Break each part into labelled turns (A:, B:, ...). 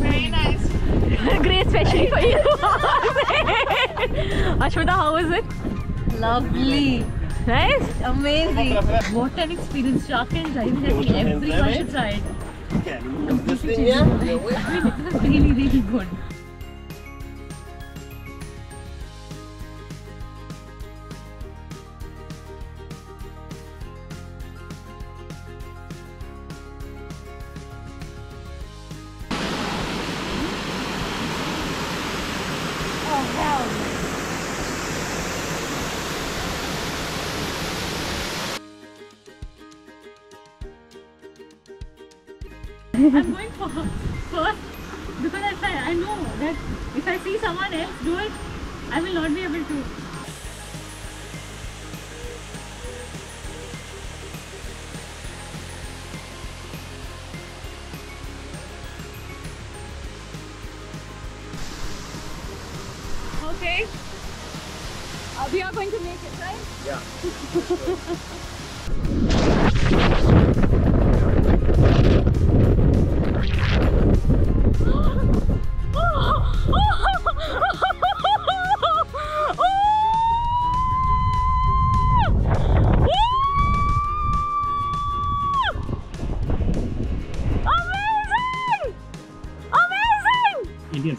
A: Very nice.
B: Great, especially for you. Ashwita, how was it?
A: Lovely.
B: Nice?
A: Amazing.
B: What an experience. Shark and driving, I think everyone should try it.
C: This thing here?
B: I mean, it was really, really good. I'm going for first because if I, I know that if I see someone else do it, I will not be able to. Okay. Uh, we are going to make it, right?
D: Indian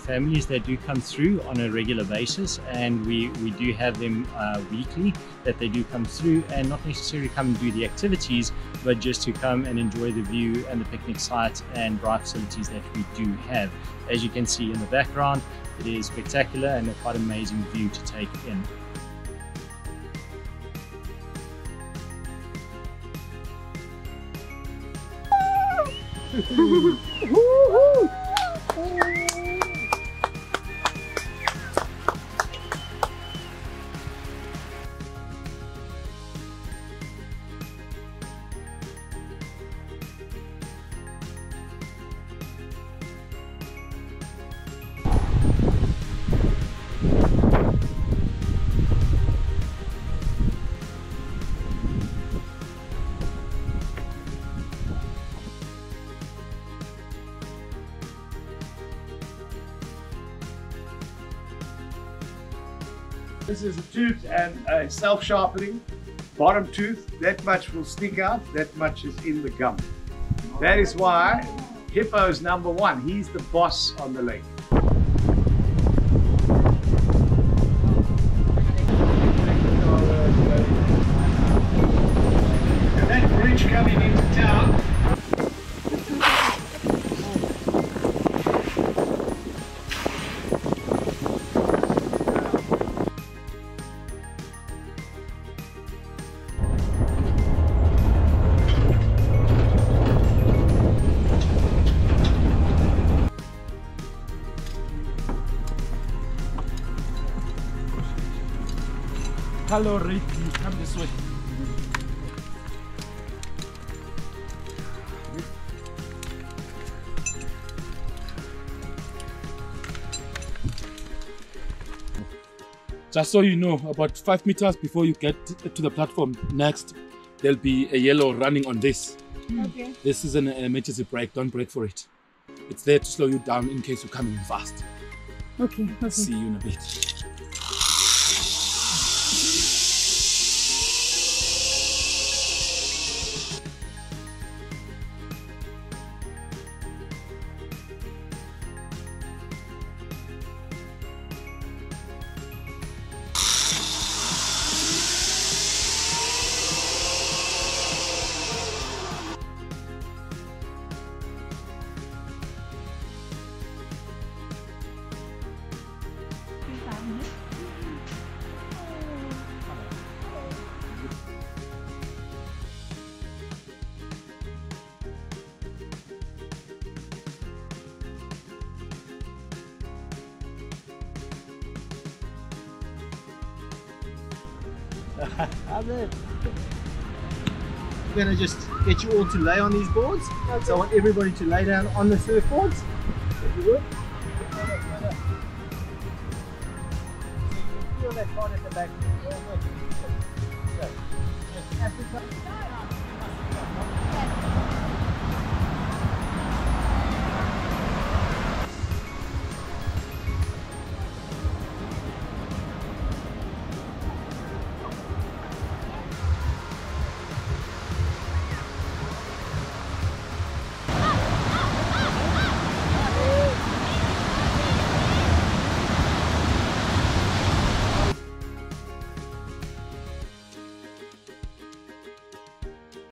D: families that do come through on a regular basis, and we, we do have them uh, weekly that they do come through and not necessarily come and do the activities, but just to come and enjoy the view and the picnic sites and bright facilities that we do have. As you can see in the background, it is spectacular and a quite amazing view to take in.
E: This is a tooth and a self-sharpening bottom tooth. That much will stick out, that much is in the gum. That is why Hippo's number one. He's the boss on the lake.
F: Hello, Ricky. Come this way. Just so you know, about five meters before you get to the platform next, there'll be a yellow running on this.
A: Okay.
F: This is an emergency brake. Don't brake for it. It's there to slow you down in case you're coming in fast.
B: Okay, okay.
F: See you in a bit.
C: We're gonna just get you all to lay on these boards. So I want everybody to lay down on the surfboards. If you would. Feel that part at the back.